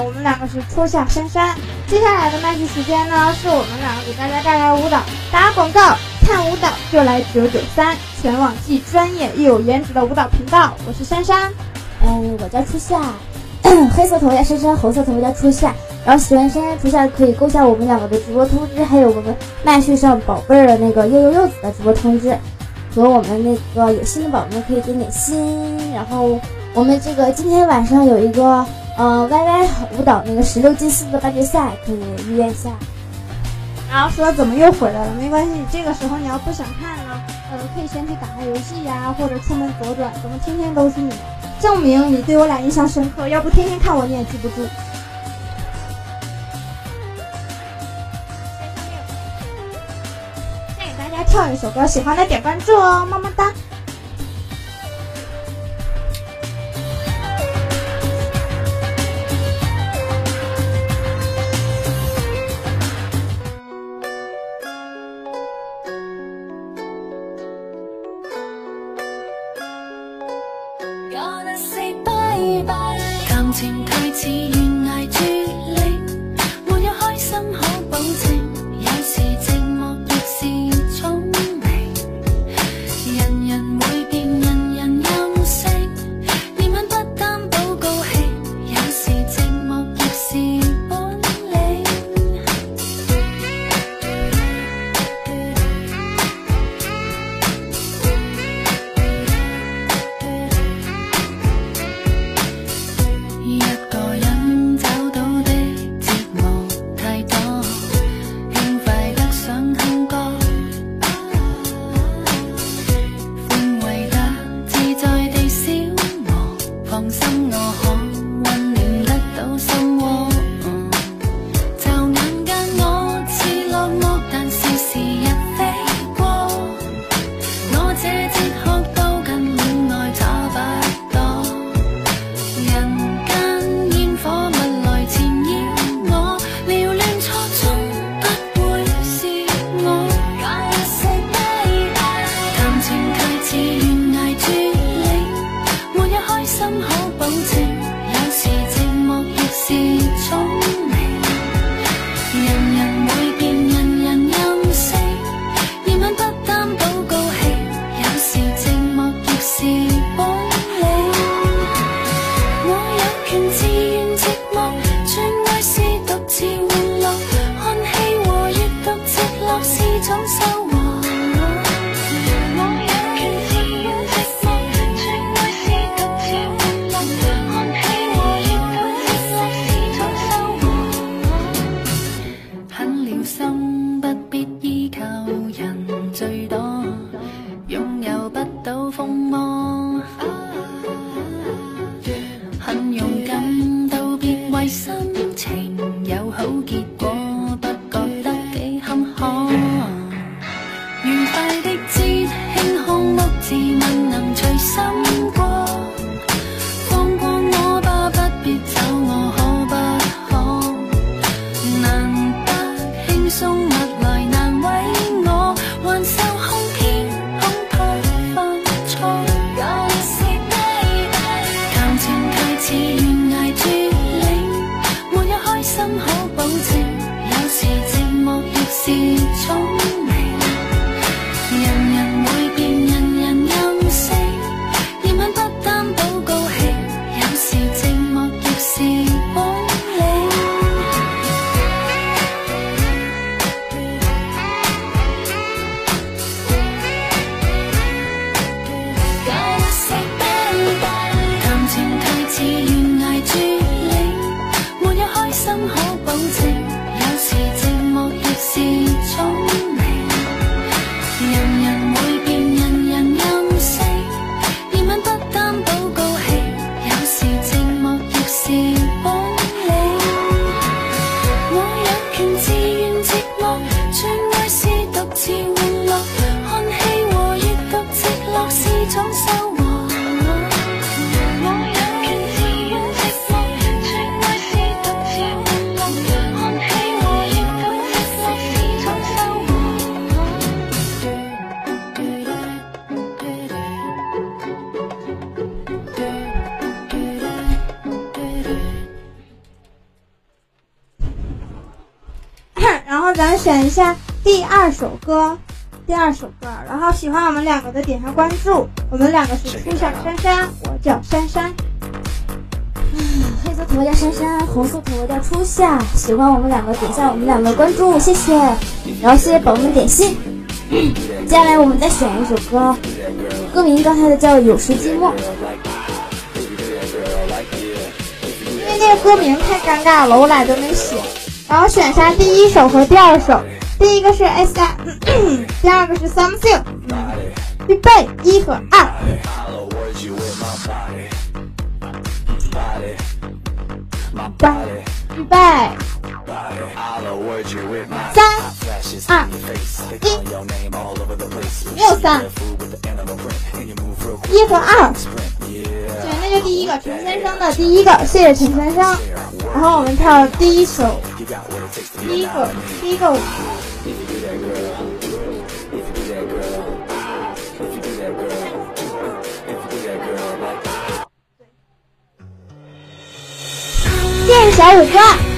我们两个是初夏珊珊。接下来的麦序时间呢，是我们两个给大家带来舞蹈。打广告，看舞蹈就来九九三，全网既专业又有颜值的舞蹈频道。我是珊珊，嗯，我叫初夏，黑色头发叫珊珊，红色头发叫初夏。然后喜欢珊珊初夏可以勾下我们两个的直播通知，还有我们麦序上宝贝儿的那个悠悠柚子的直播通知，和我们那个有心的宝宝们可以点点心。然后我们这个今天晚上有一个。呃，Y Y 舞蹈那个十六进四的半决赛可以预约一下。然后说怎么又回来了？没关系，这个时候你要不想看了，呃，可以先去打个游戏呀，或者出门左转。怎么天天都是你？证明你对我俩印象深刻。要不天天看我你也记不住。先给大家跳一首歌，喜欢的点关注哦，么么哒。下第二首歌，第二首歌，然后喜欢我们两个的点下关注。我们两个是初夏珊珊，我叫珊珊。黑色头发叫珊珊，红色头发叫初夏。喜欢我们两个，点下我们两个关注，谢谢。然后谢谢宝宝们点心。接下来我们再选一首歌，歌名刚才的叫《有时寂寞》。因为那个歌名太尴尬了，我俩都没写。然后选下第一首和第二首，第一个是 S I，第二个是 Something。预备，一和二。预备，三、二、一，没有三，一和二。对，那就第一个陈先生的第一个，谢谢陈先生。然后我们跳第一首，第一个，第一个。小五哥。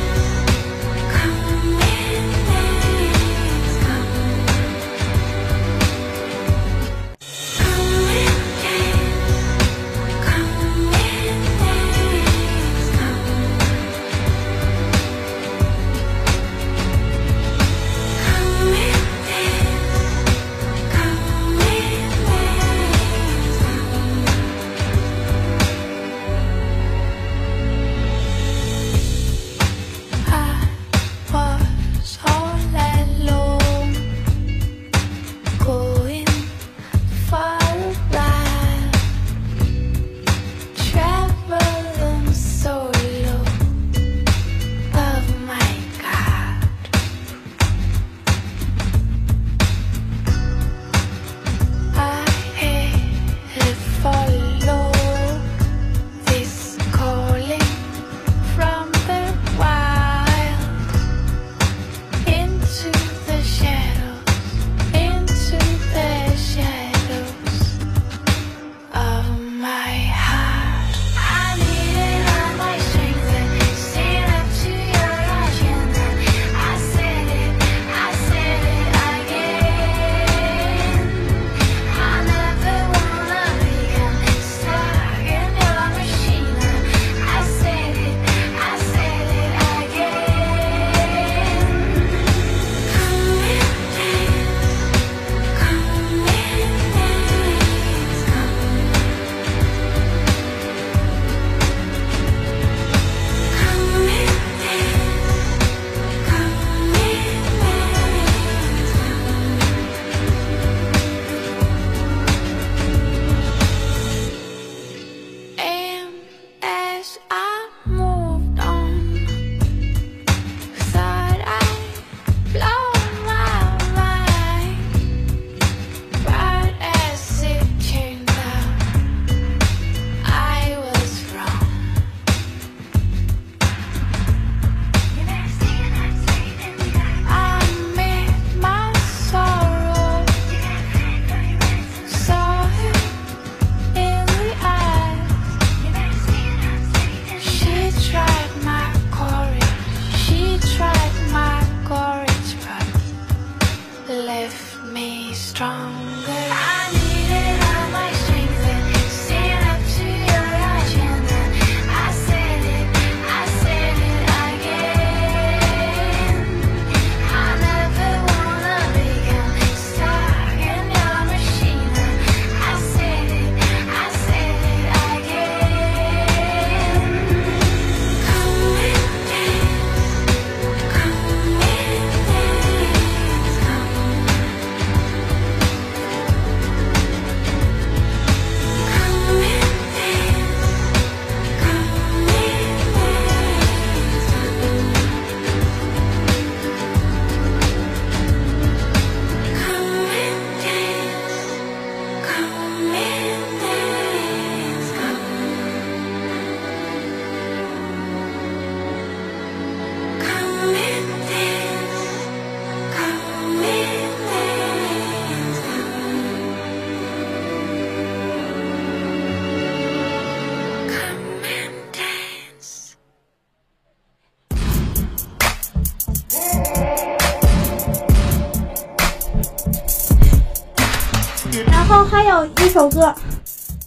歌，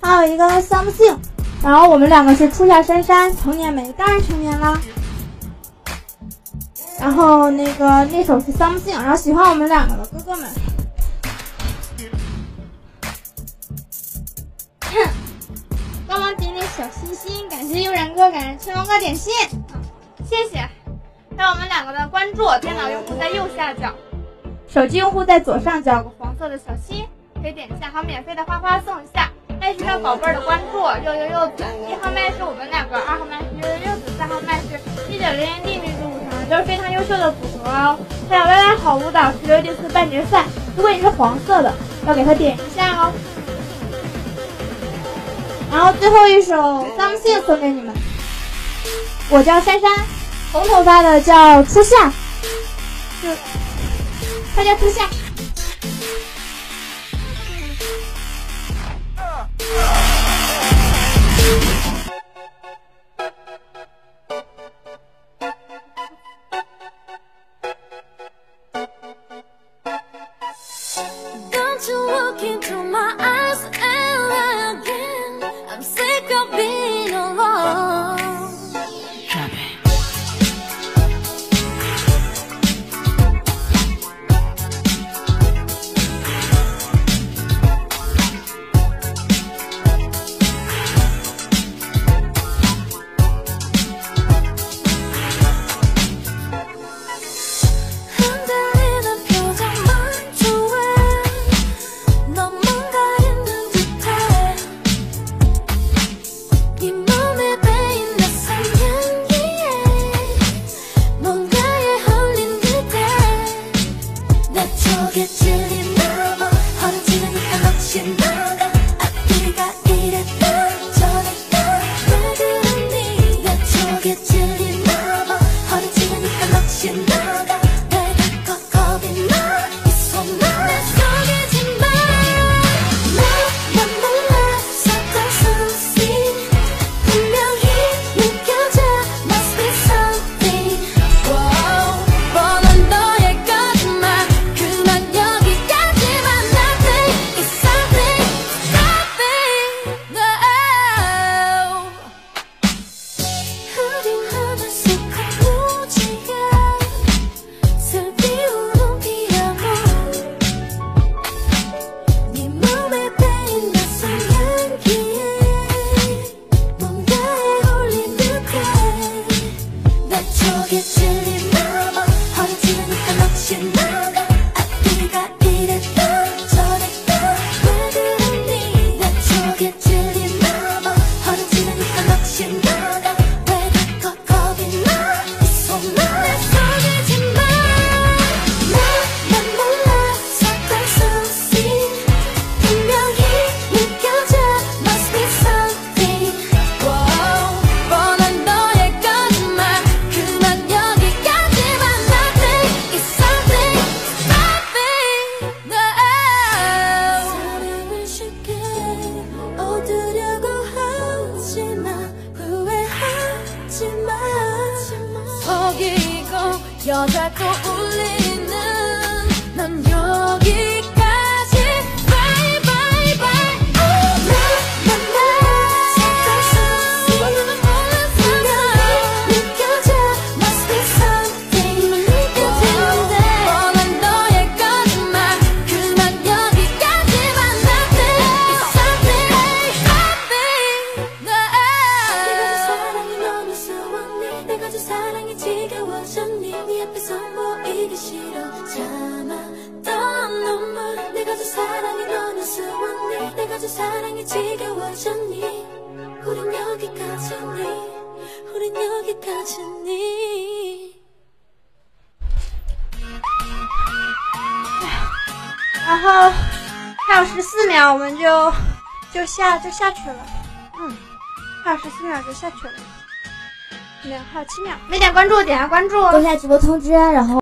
还有一个 something，然后我们两个是初夏珊珊，成年没，当然成年啦。然后那个那首是 something，然后喜欢我们两个的哥哥们，帮忙点点小心心，感谢悠然哥，感谢青龙哥点心，谢谢。还有我们两个的关注，电脑用户在右下角，手机用户在左上角有个黄色的小心，可以点一下，还有免费的花花送一下。麦学校宝贝儿的关注，柚柚柚子，一号麦是我们两个，二号麦是柚柚柚子，三号麦是一九零零 D 女主舞团，都是非常优秀的组合哦。还有歪歪好舞蹈十六第四半决赛，如果你是黄色的，要给他点一下哦。然后最后一首《Something》送给你们，我叫珊珊，红头发的叫初夏，就他叫初夏。수없니 내가 준 사랑이 지겨워졌니 우린 여기까지니 우린 여기까지니 然后还有十四秒，我们就就下就下去了。嗯，还有十四秒就下去了。没有，还有七秒，没点关注，点下关注哦。留下直播通知，然后。